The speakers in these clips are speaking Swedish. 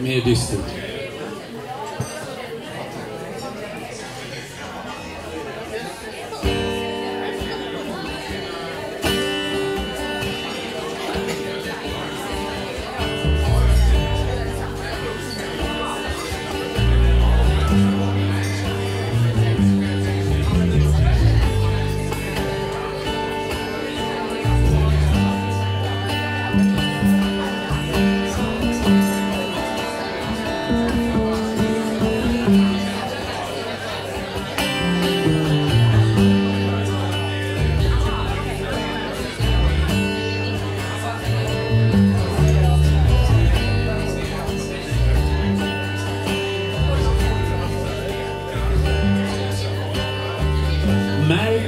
Mer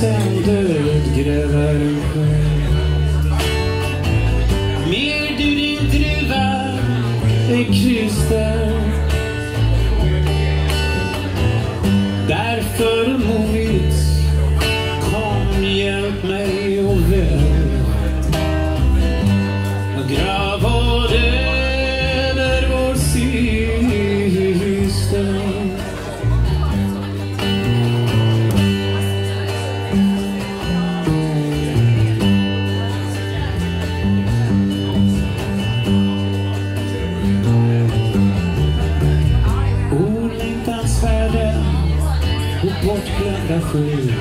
gånger sen en själv Mer du din druva är krystad 2007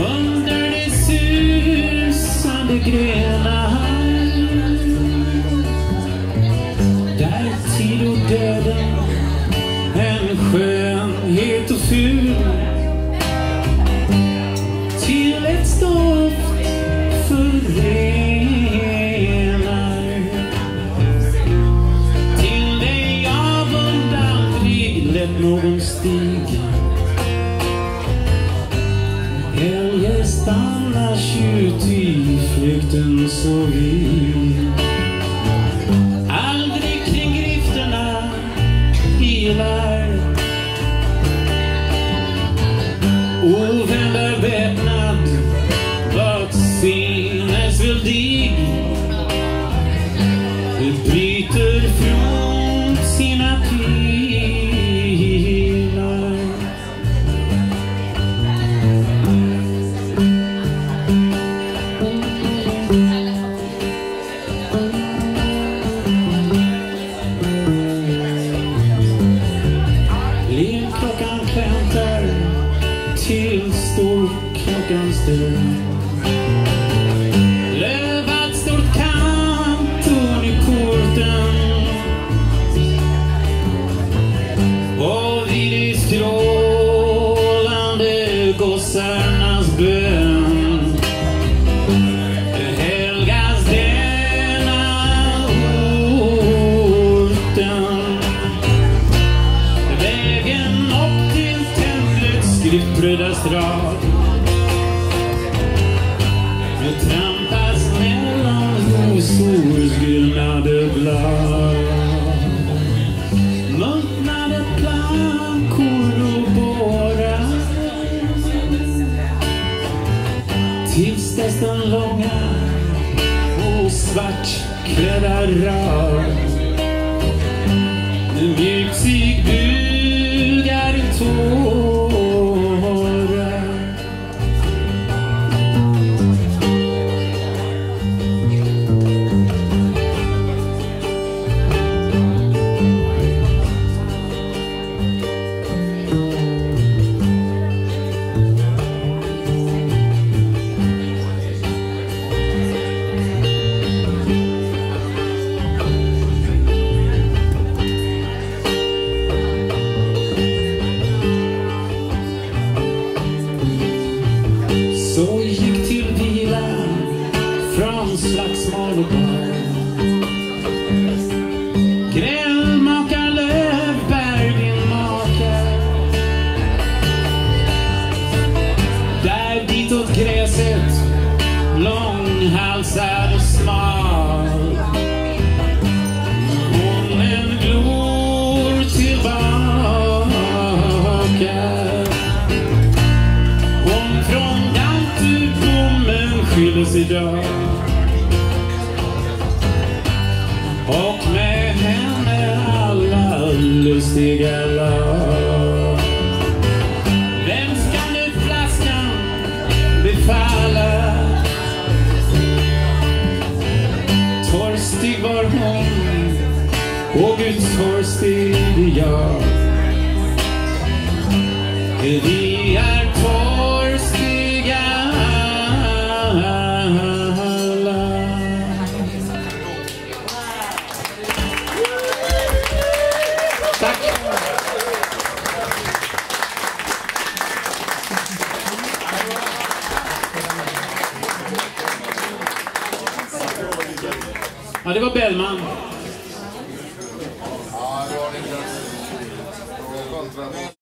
Under det susande gröna stigen stig Eljest annars ju ty flykten så vild strad Nu trampas mellan rosors gulnade blad Muntnade plankor och bårar. Tills dess den långa och svartklädda rad nu mjukt sig bugar slagsmål och barn. Din make. Där ditåt gräset långhalsad och smal. Hon en glor tillbaka. Hon från Dantubomen skildes idag. Torstig var hon och Guds svar steg jag. Vi är torstiga Ja, det var Bellman.